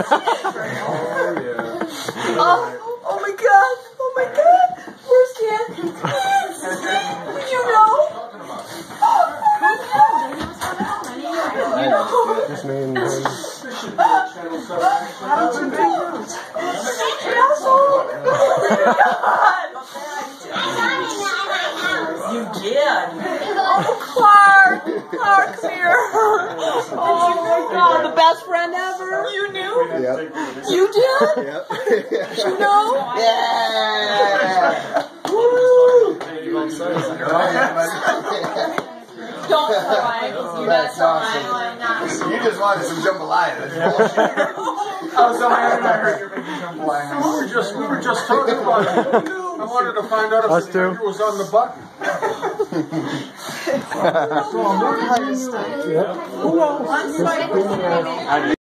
Oh, oh my god! Oh my god! Where's Dad? Please! You know? just me and him. How did you know? You did. Oh, Clark! Clark, here. Oh my god, the best friend. You knew? Yep. You did? Yep. You know? yeah. Woo! Oh, Don't cry. Oh, You got awesome. You just wanted some jambalaya. That's bullshit. I was so I heard you're making jambalaya. We were just, we were just talking about it. I wanted to find out if Us the too. finger was on the button. Yep. Unspiked.